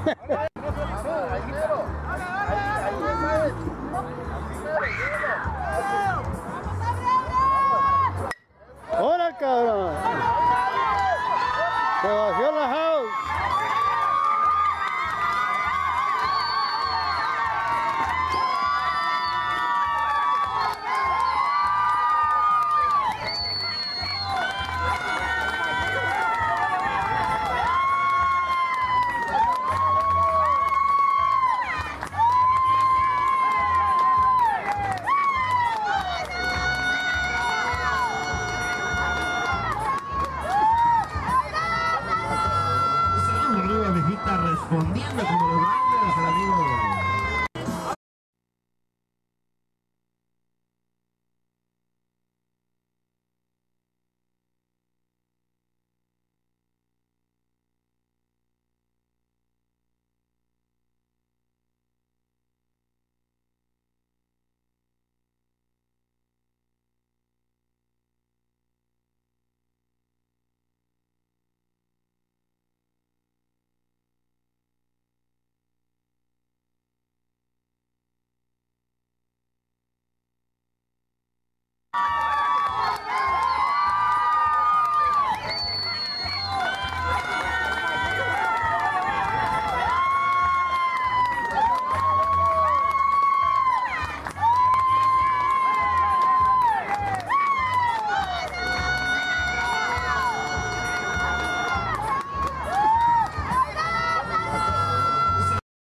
respondiendo como lo van.